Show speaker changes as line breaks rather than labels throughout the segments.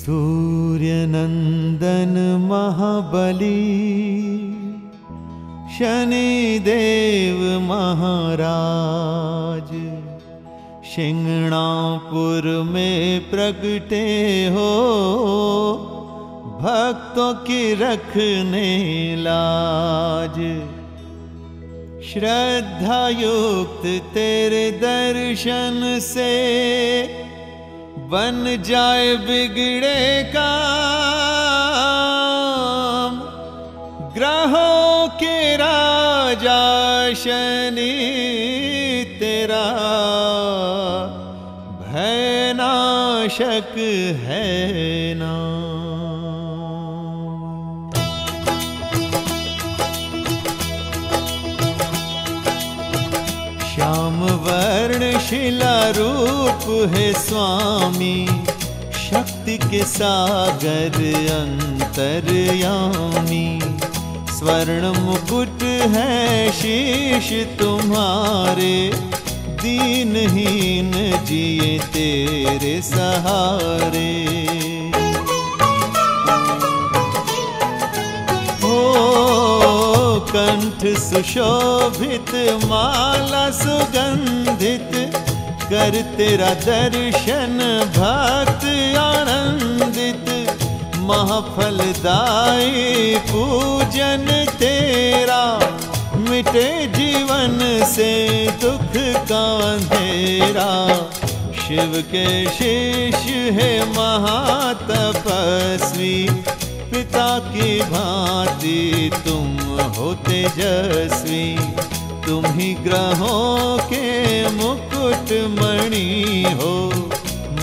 सूर्यनन्दन महाबली शनिदेव महाराज, शिंगणापुर में प्रगटे हो, भक्तों की रखने लाज। श्रद्धा युक्त तेरे दर्शन से बन जाए बिगड़े काम। ग्रहों के राजा शनि तेरा भयनाशक है। शिला रूप है स्वामी, शक्ति के सागर अंतर्यामी। स्वर्ण मुकुट है शीश तुम्हारे, दीनहीन जिए तेरे सहारे। हो कंठ सुशोभित माला सुगंधित कर तेरा दर्शन भक्त आनंदित। महफलदायी पूजन तेरा, मिटे जीवन से दुख का अंधेरा। शिव के शिष्य है महातपस्वी, पिता की भांति तुम हो तेजस्वी तुम ही ग्रहों के मुकुट मणि हो।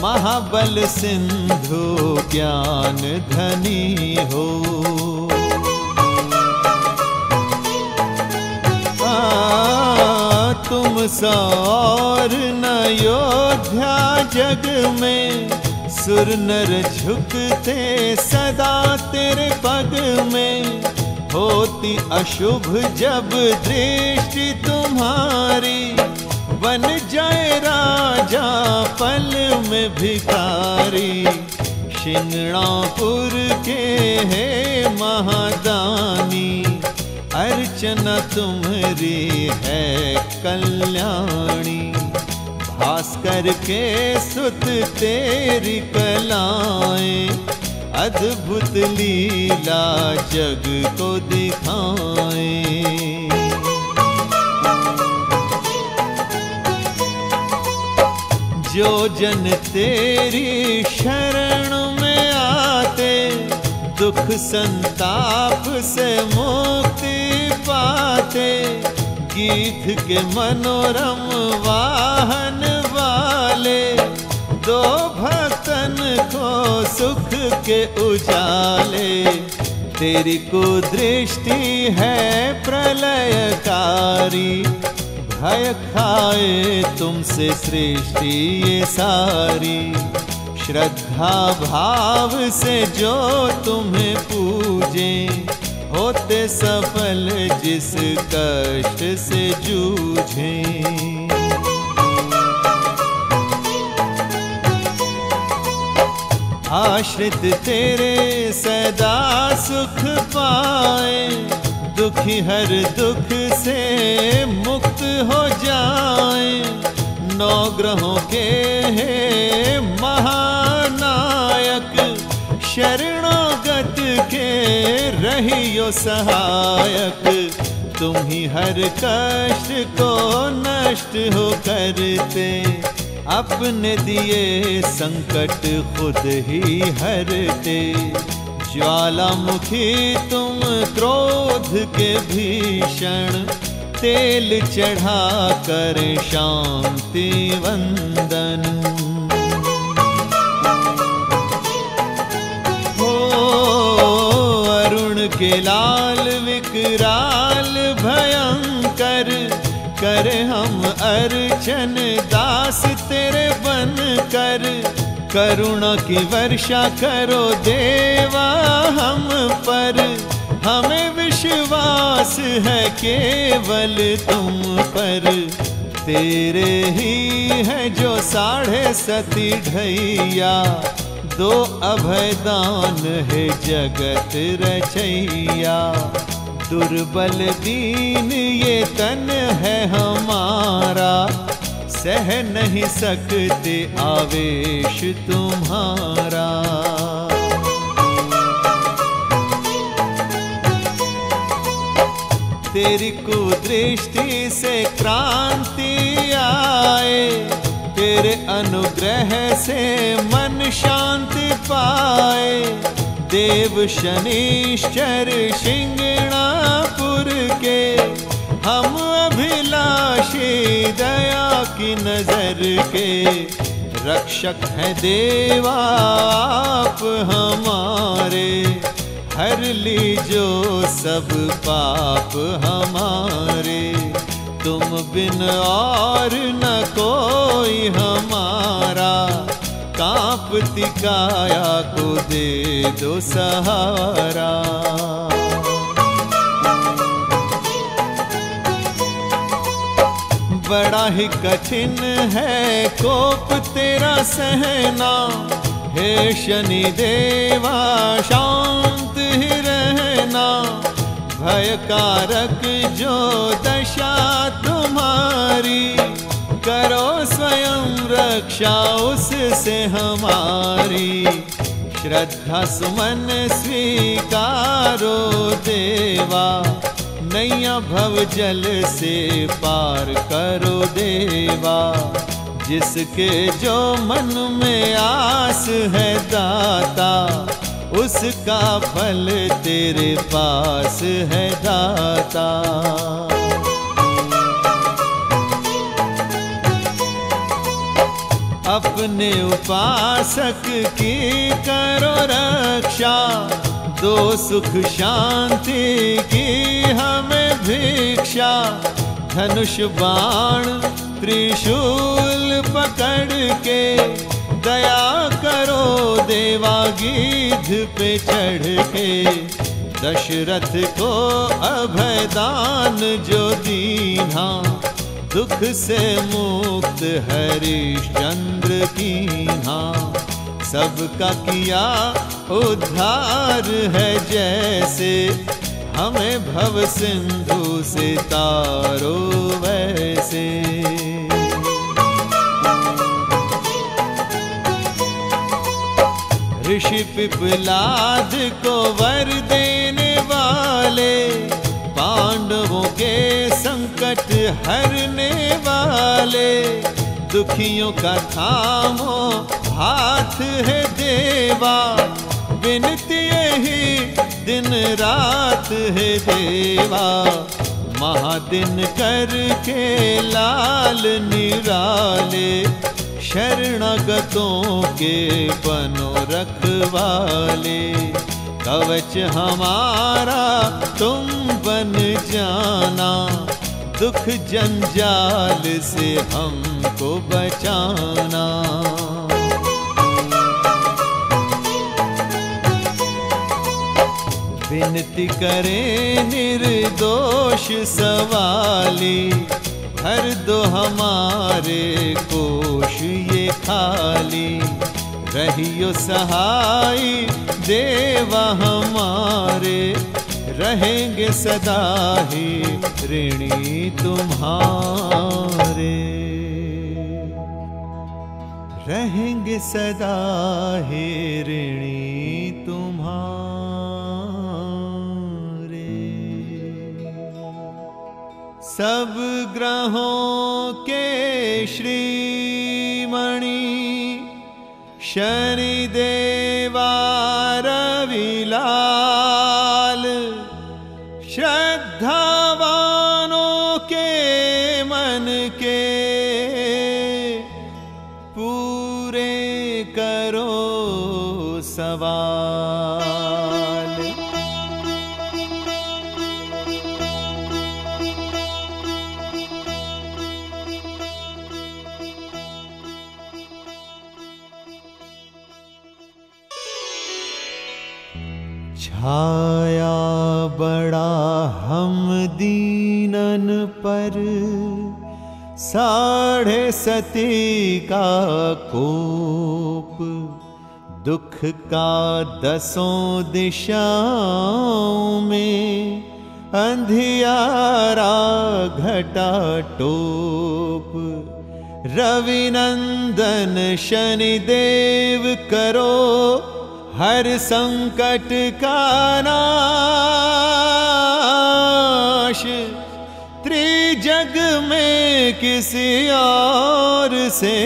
महाबल सिंधु ज्ञान धनी हो। तुम सौर न योध्या जग में, सुर नर झुकते सदा तेरे पग में। होती अशुभ जब दृष्टि तुम्हारी बन जाए राजा पल में भिखारी। शिंगणापुर के है महादानी, अर्चना तुम्हारी है कल्याणी। भास्कर के सुत तेरी कलाएँ अद्भुत लीला जग को दिखाए। जो जन तेरी शरण में आते, दुख संताप से मुक्ति पाते, गीत के मनोरम वाहन को सुख के उजाले। तेरी कुदृष्टि है प्रलयकारी। भय खाए तुमसे सृष्टि ये सारी। श्रद्धा भाव से जो तुम्हें पूजे, होते सफल जिस कष्ट से जूझे। आश्रित तेरे सदा सुख पाए। दुखी हर दुख से मुक्त हो जाए। नौ ग्रहों के हे महानायक, शरणागत के रहियो सहायक। तुम ही हर कष्ट को नष्ट हो करते अपने दिए संकट खुद ही हरते। ज्वालामुखी तुम क्रोध के भीषण, तेल चढ़ा कर शांति वंदन। हो अरुण के लाल विकराल भयंकर कर हम अर्चन दास तेरे बन कर। करुणा की वर्षा करो देवा हम पर। हमें विश्वास है केवल तुम पर। तेरे ही है जो साढ़े सती ढैया। दो अभयदान है जगत रचैया। दुर्बल दीन ये तन है हमारा। सह नहीं सकते आवेश तुम्हारा। तेरी कुदृष्टि से क्रांति आए, तेरे अनुग्रह से मन शांति पाए। देव शनिश्चर शिंगणापुर के, हम अभिलाषी दया की नज़र के। रक्षक है देवा आप हमारे, हर लीजो सब पाप हमारे। तुम बिन और न कोई हमारा कांपती काया को दे दो सहारा। बड़ा ही कठिन है कोप तेरा सहना। हे शनि देवा, शांत ही रहना। भयकारक जो दशा तुम्हारी करो स्वयं रक्षा उससे हमारी। श्रद्धा सुमन स्वीकारो देवा। नैया भव जल से पार करो देवा। जिसके जो मन में आस है दाता, उसका फल तेरे पास है दाता। अपने उपासक की करो रक्षा, दो सुख शांति की हमें भिक्षा। धनुष बाण त्रिशूल पकड़ के दया करो देवा गीध पे चढ़ के। दशरथ को अभयदान जो दीना दुख से मुक्त हरिश्चंद्र की हाँ। सबका किया उद्धार है जैसे हमें भव सिंधु से तारो वैसे। ऋषि पिपलाद को वर देने वाले पांडवों के संकट हरने वाले, दुखियों का थामो, हाथ है देवा। विनती यही दिन रात है देवा। महादिन करके लाल निराले, शरणागतों के बनो रखवाले। कवच हमारा, तुम बन जाना। दुख जंजाल से हमको बचाना। विनती करें निर्दोष सवाली, हर दो हमारे कोश ये खाली। रहियो सहाय देवा हमारे रहेंगे सदा ही ऋणी तुम्हारे। रहेंगे सदा ही ऋणी तुम्हारे। सब ग्रहों के श्रीमणि शनि देवा छाया बड़ा हम दीनन पर। साढ़े सती का कोप, दुख का दसों दिशाओं में अंधियारा घटा टोप। रविनंदन शनिदेव करो हर संकट का नाश। त्रिजग में किसी और से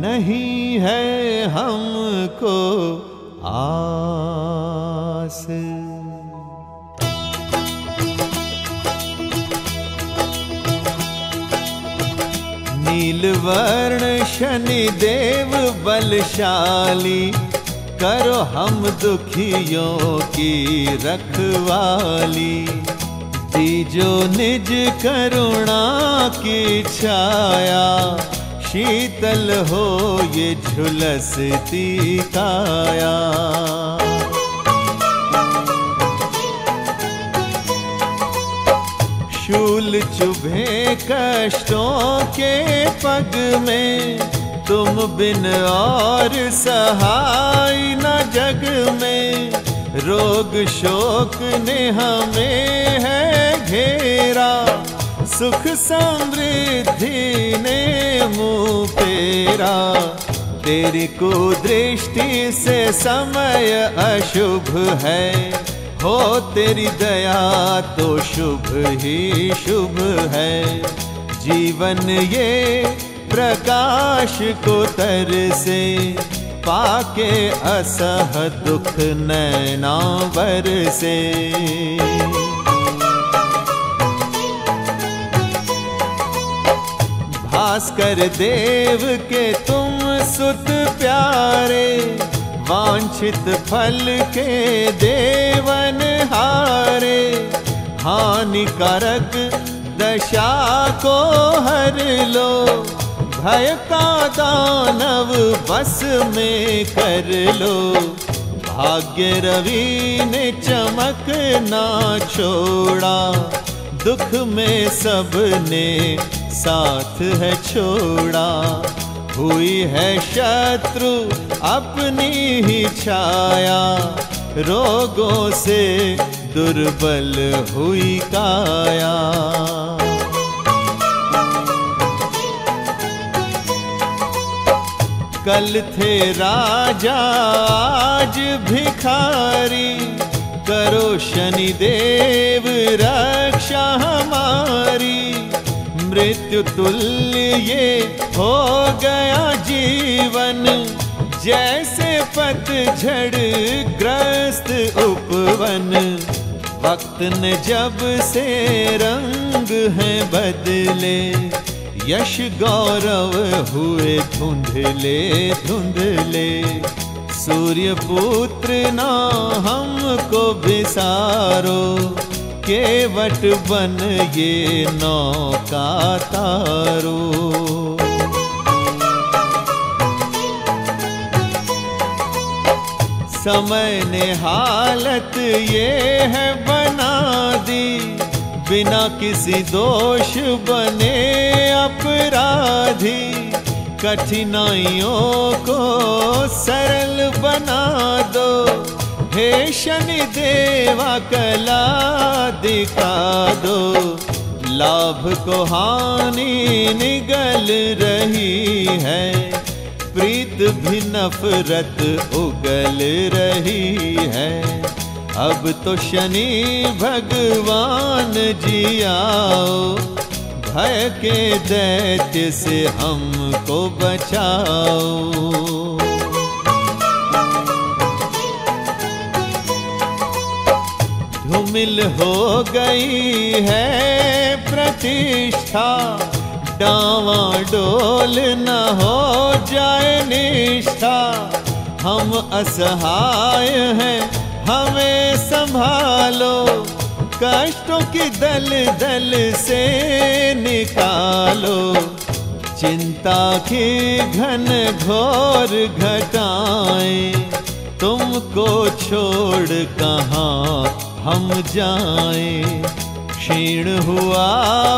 नहीं है हमको आस। नीलवर्ण शनिदेव बलशाली, करो हम दुखियों की रखवाली। तीजो निज करुणा की छाया, शीतल हो ये झुलसती काया। शूल चुभे कष्टों के पग में, तुम बिन और सहाय न जग में। रोग शोक ने हमें है घेरा, सुख समृद्धि ने मुँह फेरा। तेरी कुदृष्टि से समय अशुभ है हो तेरी दया तो शुभ ही शुभ है। जीवन ये प्रकाश को तर से पाके असह दुख नैना बर से। भास्कर देव के तुम सुत प्यारे वांछित फल के देवन हारे, हानिकारक दशा को हर लो। भय का दानव बस में कर लो। भाग्य रवि ने चमक ना छोड़ा, दुख में सबने साथ है छोड़ा। हुई है शत्रु अपनी ही छाया रोगों से दुर्बल हुई काया। कल थे राजा, आज भिखारी, करो शनिदेव रक्षा हमारी। मृत्यु तुल्य ये हो गया जीवन। जैसे पतझड़ ग्रस्त उपवन, वक्त ने जब से रंग है बदले, यश गौरव हुए धुंधले धुंधले। सूर्य पुत्र ना हमको बिसारो, केवट बन ये नौका तारो। समय ने हालत ये है बना दी। बिना किसी दोष बने अपराधी। कठिनाइयों को सरल बना दो। हे शनि देवा कला दिखा दो। लाभ को हानि निगल रही है। प्रीत भी नफरत उगल रही है। अब तो शनि भगवान जी आओ, भय के दैत्य से हमको बचाओ। धूमिल हो गई है प्रतिष्ठा, डावा डोल न हो जाए निष्ठा, हम असहाय हैं, हमें संभालो। कष्टों की दल दल से निकालो। चिंता की घन घोर घटाएँ, तुमको छोड़ कहाँ हम जाएँ। क्षीण हुआ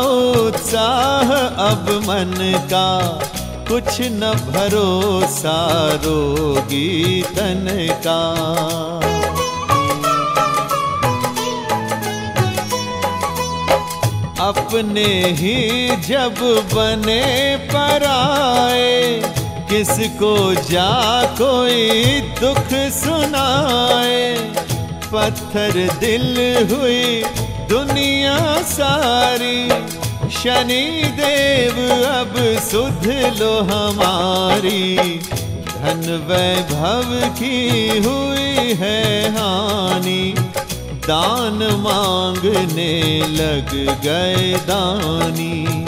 उत्साह अब मन का कुछ न भरोसा रोगी तन का। अपने ही जब बने पर आए, किसको जा कोई दुख सुनाए। पत्थर दिल हुई दुनिया सारी शनि देव, अब सुध लो हमारी। धन वैभव की हुई है हानि। दान मांगने लग गए दानी।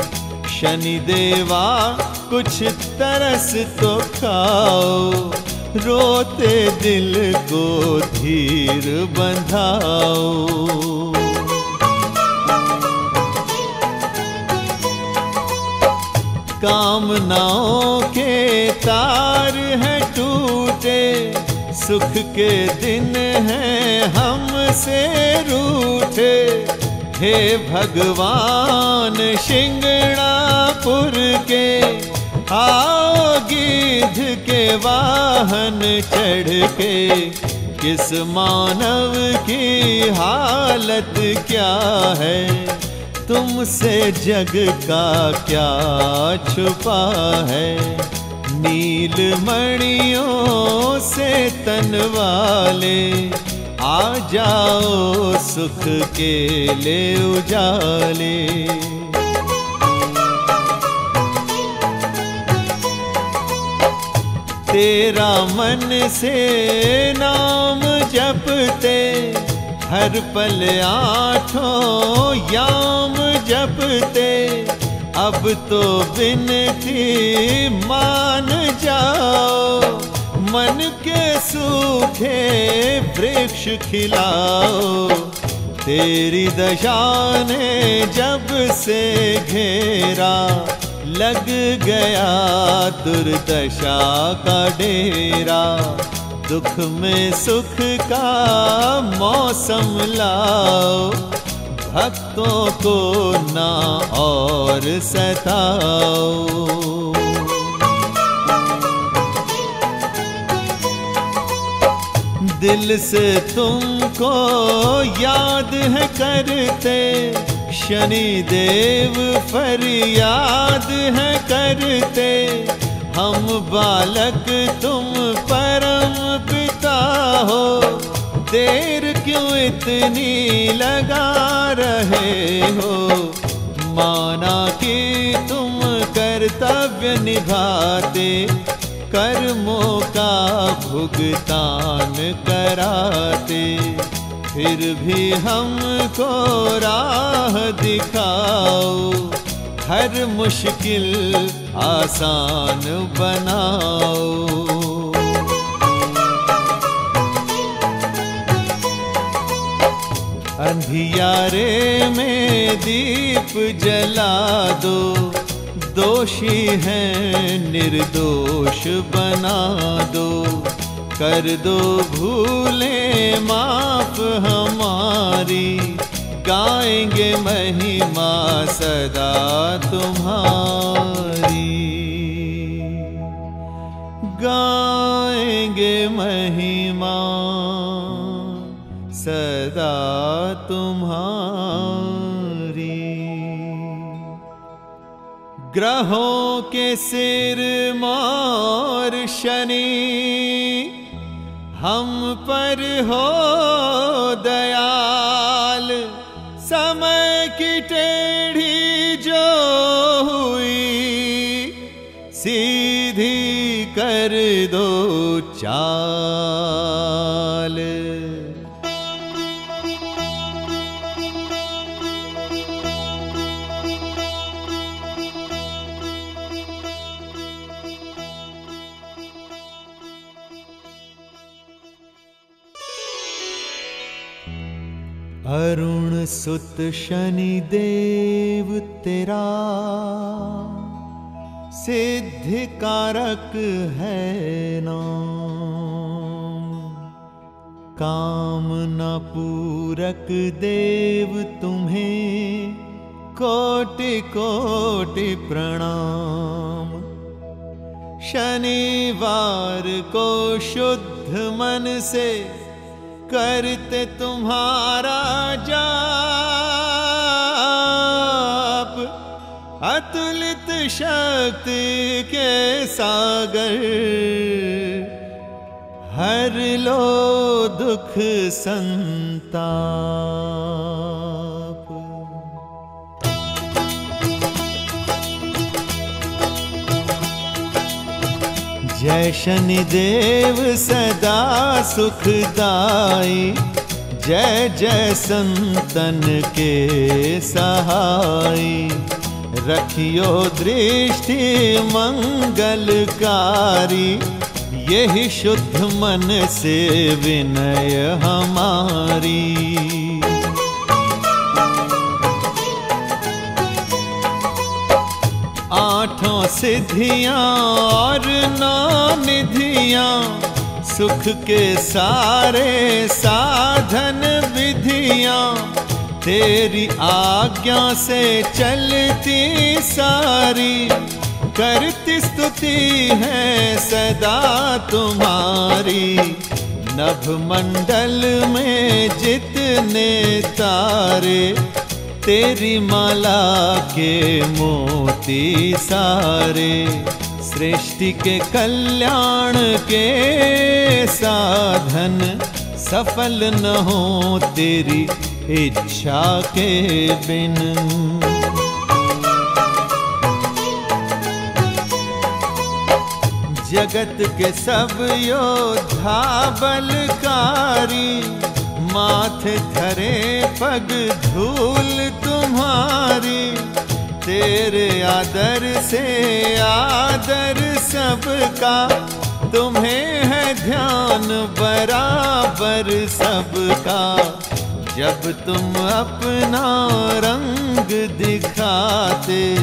शनि देवा, कुछ तरस तो खाओ। रोते दिल को धीर बंधाओ। कामनाओं के तार हैं टूटे, सुख के दिन हैं हमसे रूठे। हे भगवान, शिंगणापुर के आओ गीध के वाहन चढ़ के, किस मानव की हालत क्या है? तुमसे जग का क्या छुपा है? नील मणियों से तन वाले, आ जाओ सुख के ले उजाले। तेरा मन से नाम जपते, हर पल आठों याम जपते अब तो बिनती मान जाओ। मन के सूखे वृक्ष खिलाओ। तेरी दशा ने जब से घेरा लग गया दुर्दशा का डेरा। दुख में सुख का मौसम लाओ भक्तों को ना और सताओ। दिल से तुमको याद है करते, शनि देव फरियाद है करते। हम बालक तुम परम पिता हो, देर क्यों इतनी लगा रहे हो? माना कि तुम कर्तव्य निभाते, कर्मों का भुगतान कराते। फिर भी हमको राह दिखाओ, हर मुश्किल आसान बनाओ। अंधियारे में दीप जला दो। दोषी हैं, निर्दोष बना दो। कर दो भूले, माफ़ हमारी। गाएँगे महिमा सदा तुम्हारी। गाएँगे महिमा सदा तुम्हारी। ग्रहों के सिर मार शनि, हम पर हो दयाल। समय की टेढ़ी जो हुई, सीधी कर दो चाल। सुत शनि देव तेरा। सिद्धि कारक है नाम। काम न पूरक देव तुम्हें। कोटि कोटि प्रणाम। शनिवार को शुद्ध मन से करते तुम्हारा जाप अतुलित शक्ति के सागर। हर लो दुख संताप। जय शनिदेव सदा सुखदाई जय जय संतन के सहाय। रखियो दृष्टि मंगलकारी, यही शुद्ध मन से विनय हमारी। आठों सिद्धियाँ और नौ निधियाँ, सुख के सारे साधन विधियाँ। तेरी आज्ञा से चलती सारी, करती स्तुति है सदा तुम्हारी। नभ मंडल में जितने तारे तेरी माला के मोती सारे, सृष्टि के कल्याण के साधन, सफल न हो तेरी इच्छा के बिन। जगत के सब योद्धा बलकारी माथे धरे पग धूल तुम्हारी। तेरे आदर से आदर सबका। तुम्हें है ध्यान बराबर सबका। जब तुम अपना रंग दिखाते,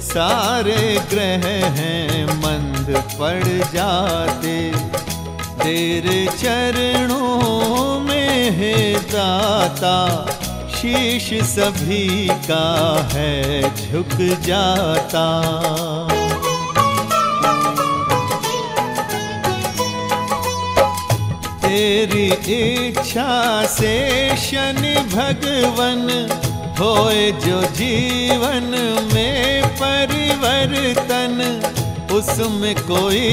सारे ग्रह हैं मंद पड़ जाते। तेरे चरणों है दाता, शीश सभी का है झुक जाता। तेरी इच्छा से शनि भगवन होए जो जीवन में परिवर्तन, उसमें कोई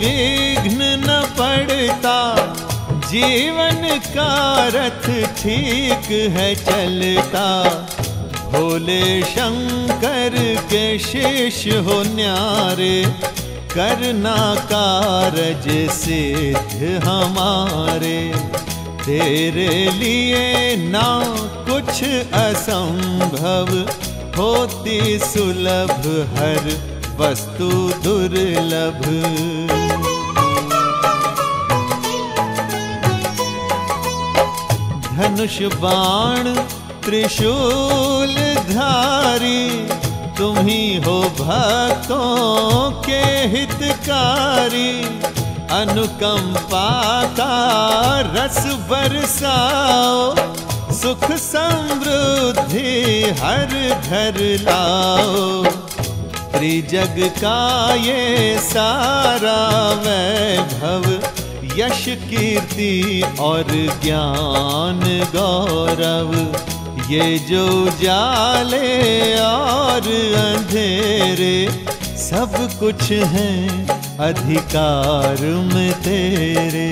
विघ्न न पड़ता। जीवन का रथ ठीक है चलता। भोले शंकर के शेष हो न्यारे, करना कारज सिद्ध हमारे। तेरे लिए ना कुछ असंभव, होती सुलभ हर वस्तु दुर्लभ। धनुष बाण त्रिशूल धारी तुम ही हो भक्तों के हितकारी। अनुकंपा का रस बरसाओ, सुख समृद्धि हर घर लाओ। त्रिजग का ये सारा वैभव यश कीर्ति और ज्ञान गौरव, ये जो जाले और अंधेरे सब कुछ है अधिकार में तेरे।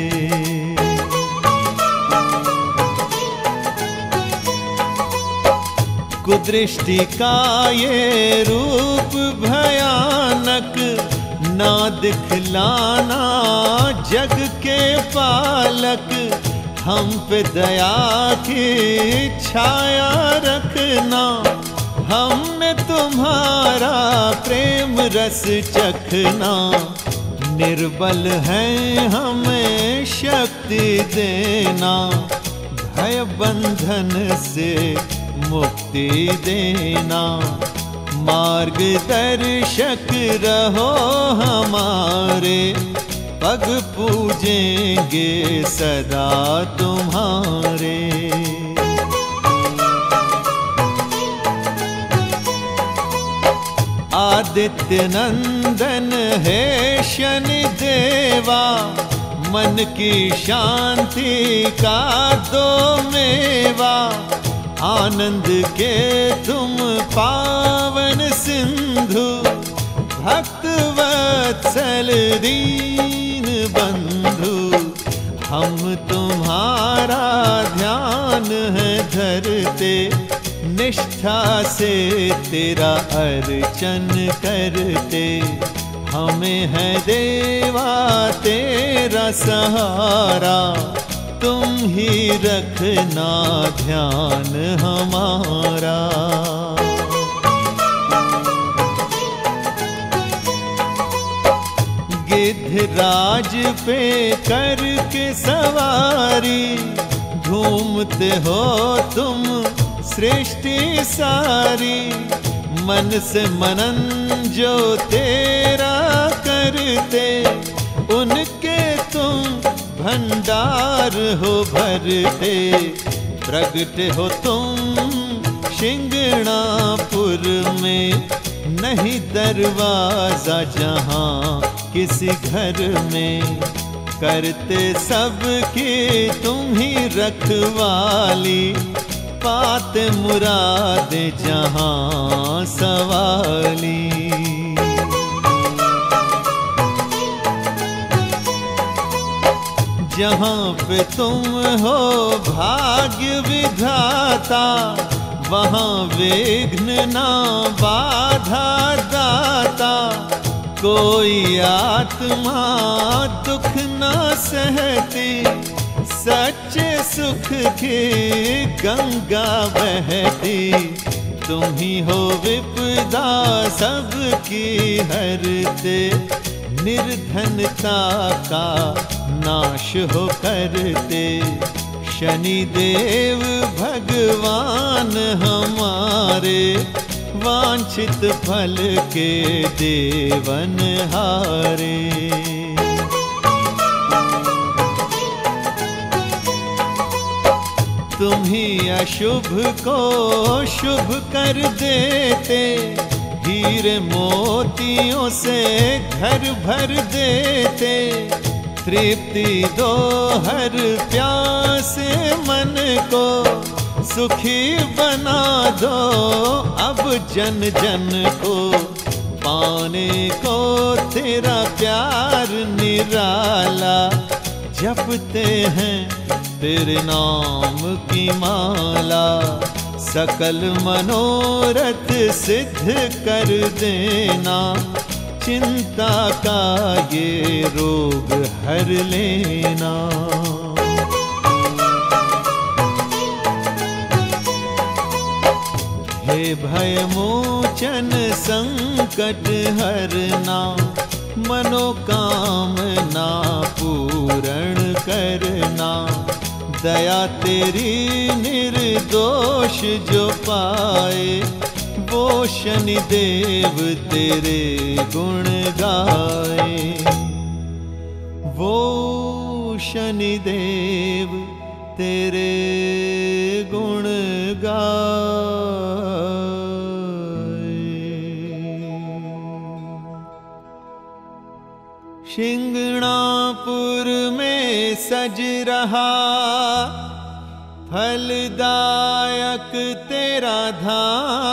कुदृष्टि का ये रूप भयानक ना दिखलाना जग के पालक, हम पे दया की छाया रखना। हम में तुम्हारा प्रेम रस चखना। निर्बल है हमें शक्ति देना। भय बंधन से मुक्ति देना। मार्गदर्शक रहो हमारे। पग पूजेंगे सदा तुम्हारे। आदित्य नंदन है शनि देवा, मन की शांति का दो मेवा। आनंद के तुम पावन सिंधु, भक्त वत्सल दीन बंधु। हम तुम्हारा ध्यान है धरते, निष्ठा से तेरा अर्चन करते। हमें है देवा तेरा सहारा तुम ही रखना ध्यान हमारा। गिद्धराज पे करके सवारी घूमते हो तुम सृष्टि सारी। मन से मनन जो तेरा करते, उनके भंडार हो भरते, प्रगट हो तुम शिंगणापुर में। नहीं दरवाज़ा जहाँ किसी घर में। करते सबकी तुम ही रखवाली, पात मुरादे जहाँ सवाली। जहाँ पे तुम हो भाग्य विधाता, वहाँ विघ्न ना बाधा दाता। कोई आत्मा दुख न सहती सच्चे सुख की गंगा बहती। तुम ही हो विपदा सबकी हरते निर्धनता का नाश हो करते। शनि देव भगवान हमारे, वांछित फल के देवन हारे। तुम ही अशुभ को शुभ कर देते, हीरे मोतियों से घर भर देते। तृप्ति दो हर प्यासे मन को, सुखी बना दो अब जन जन को। पाने को तेरा प्यार निराला, जपते हैं तेरे नाम की माला। सकल मनोरथ सिद्ध कर देना चिंता का ये रोग हर लेना। हे भय मोचन संकट हरना, मनोकामना पूरण करना। दया तेरी निर्दोष जो पाए शनि देव तेरे गुण गाए। वो शनि देव तेरे गुण गाए। शिंगणापुर में सज रहा फलदायक तेरा धाम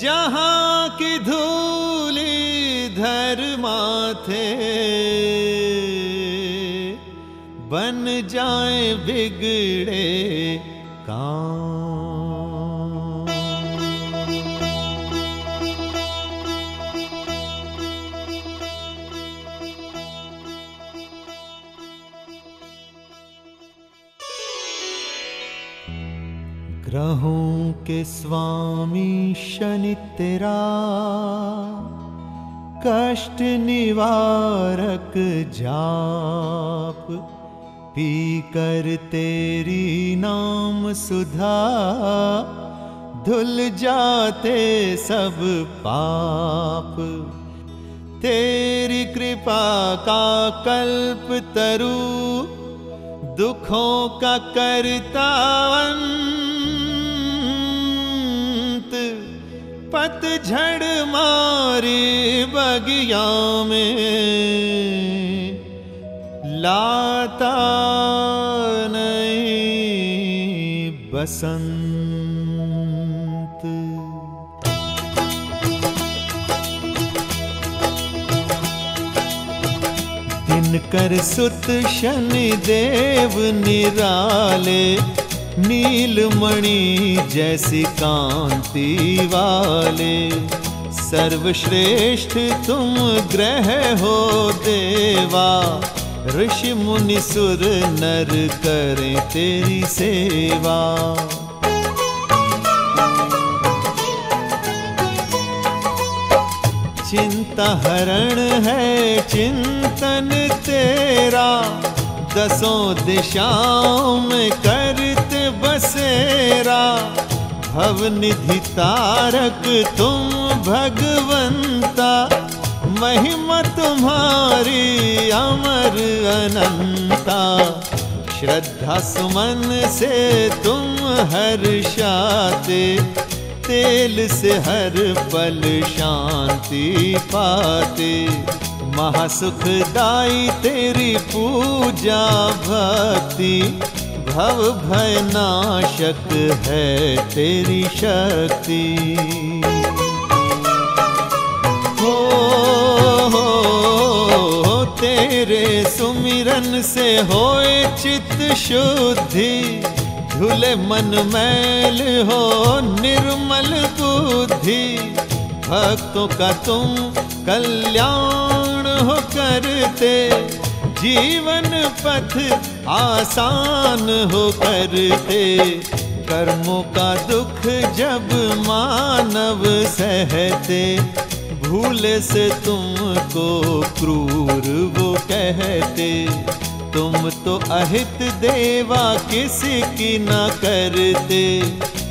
जहाँ की धूली धर माथे बन जाए बिगड़े काम। ग्रहों के स्वामी शनि तेरा, कष्ट निवारक जाप पी कर तेरी नाम सुधा, धुल जाते सब पाप। तेरी कृपा का कल्प तरु, दुखों का करता अंत पतझड़ मारी बगिया में। लाता नहीं बसंत। कर सुत शनि देव निराले। नीलमणि जैसी कांति वाले, सर्वश्रेष्ठ तुम ग्रह हो देवा। ऋषि मुनि सुर नर करें तेरी सेवा। चिंता हरण है चिंतन तेरा, दसों दिशाओं में करते बसेरा भवनिधि तारक तुम भगवंता, महिमा तुम्हारी अमर अनंता। श्रद्धा सुमन से तुम हर्षाते तेल से हर पल शांति पाते। महासुखदाई तेरी पूजा भक्ति भव भय नाशक है तेरी शक्ति। हो, हो, हो तेरे सुमिरन से होए चित्त शुद्धि। झूले मन मैल हो निर्मल बुद्धि। भक्तों का तुम कल्याण हो करते। जीवन पथ आसान हो करते। कर्मों का दुख जब मानव सहते, भूले से तुमको क्रूर वो कहते। तुम तो अहित देवा किसी की न करते,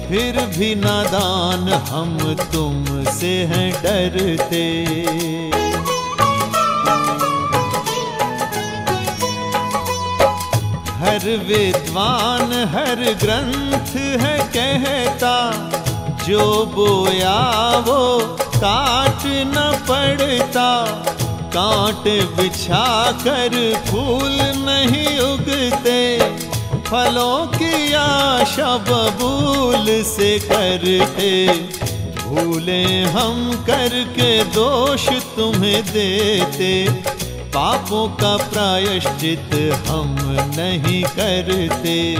फिर भी नादान हम तुमसे हैं डरते। हर विद्वान हर ग्रंथ है कहता, जो बोया वो काट न पड़ता। कांट बिछा कर फूल नहीं उगते, फलों की आशा बबूल से करते। भूले हम करके दोष तुम्हें देते पापों का प्रायश्चित हम नहीं करते।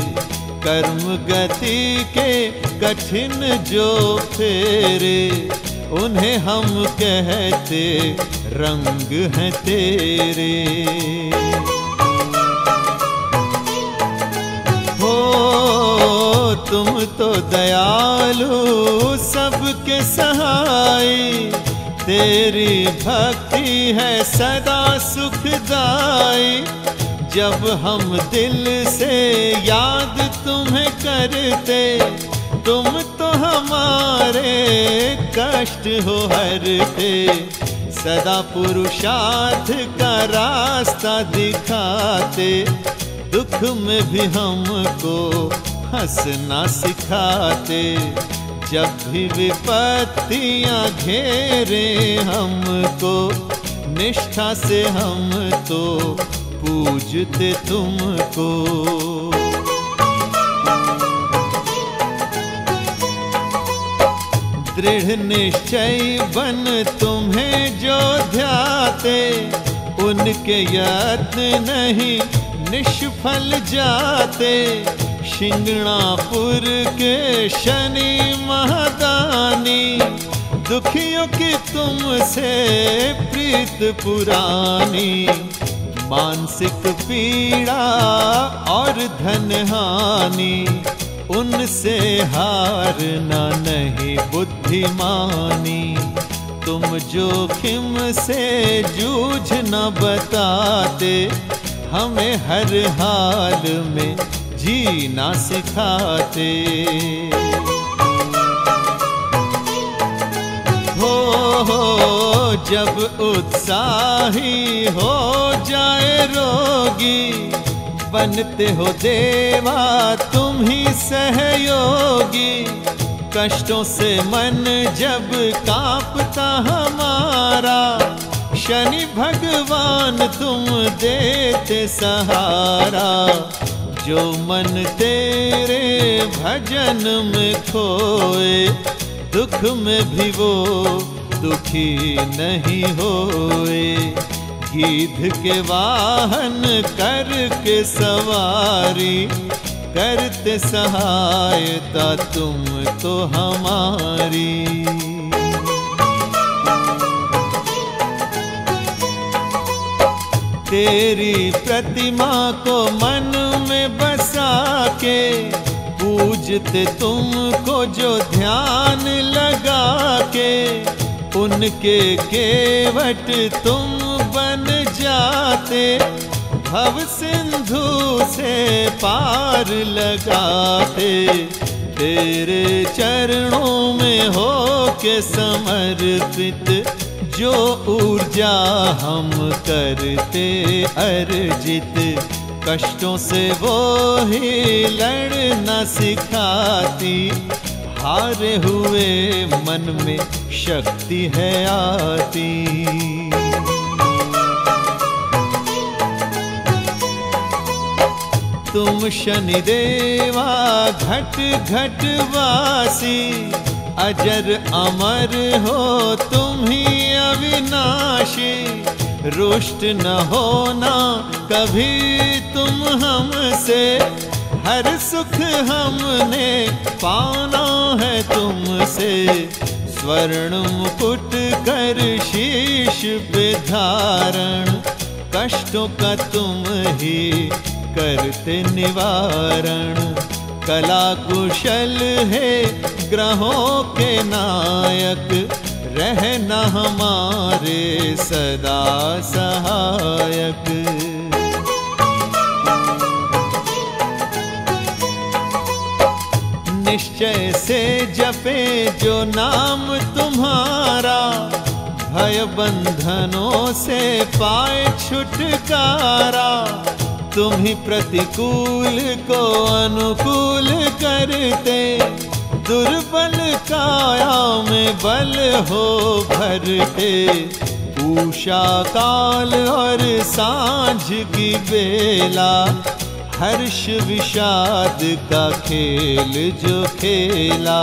कर्म गति के कठिन जो फेरे, उन्हें हम कहते रंग हैं तेरे। हो, तुम तो दयालु सबके सहाय। तेरी भक्ति है, सदा सुखदाई जब हम दिल से याद तुम्हें करते, तुम तो हमारे कष्ट हो हरते। सदा पुरुषार्थ का रास्ता दिखाते, दुख में भी हमको हंसना सिखाते। जब भी विपत्तियाँ घेरे हमको, निष्ठा से हम तो पूजते तुमको। दृढ़ निश्चय बन तुम्हें जो ध्याते, उनके यत्न नहीं, निष्फल जाते। शिंगणापुर के शनि महादानी, दुखियों की तुमसे प्रीत पुरानी। मानसिक पीड़ा और धन हानि उनसे हारना नहीं बुद्धिमानी तुम जोखिम से जूझ न बताते, हमें हर हाल में जीना सिखाते। हो हो, जब उत्साही हो जाए रोगी, बनते हो देवा तुम ही सहयोगी। कष्टों से मन जब कांपता हमारा, शनि भगवान तुम देते सहारा। जो मन तेरे भजन में खोए, दुख में भी वो दुखी नहीं होए। गीध के वाहन करके सवारी करते सहायता तुम तो हमारी। तेरी प्रतिमा को मन में बसा के पूजते तुमको जो ध्यान लगा के। उनके केवट तुम बन जाते, भव सिंधु से पार लगाते। तेरे चरणों में हो के समर्पित जो ऊर्जा हम करते अर्जित, कष्टों से वो ही लड़ना सिखाती। हारे हुए मन में शक्ति है आती। तुम शनिदेवा घट घट वासी, अजर अमर हो तुम ही अविनाशी रुष्ट न होना, कभी तुम हमसे, हर सुख हमने पाना है तुमसे। स्वर्ण मुकुट कर शीश पे धारण कष्टों का तुम ही करते निवारण। कला कुशल है ग्रहों के नायक रहना हमारे सदा सहायक। निश्चय से जपे जो नाम तुम्हारा भय बंधनों से पाए छुटकारा, तुम ही प्रतिकूल को अनुकूल करते। दुर्बल काया में बल हो भरते उषा काल और साँझ की बेला, हर्ष विषाद का खेल जो खेला।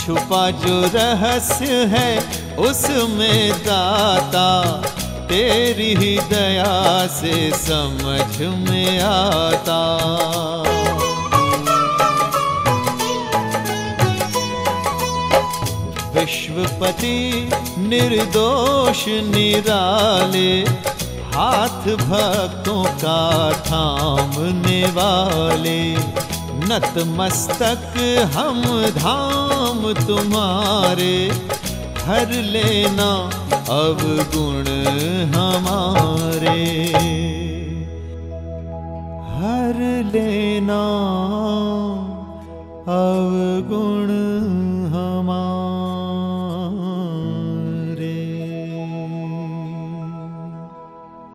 छुपा जो रहस्य है उसमें दाता, तेरी ही दया से समझ में आता। विश्वपति निर्दोष निराले, हाथ भक्तों का थामने वाले। नतमस्तक हम धाम तुम्हारे, हर लेना अवगुण हमारे। हर लेना अवगुण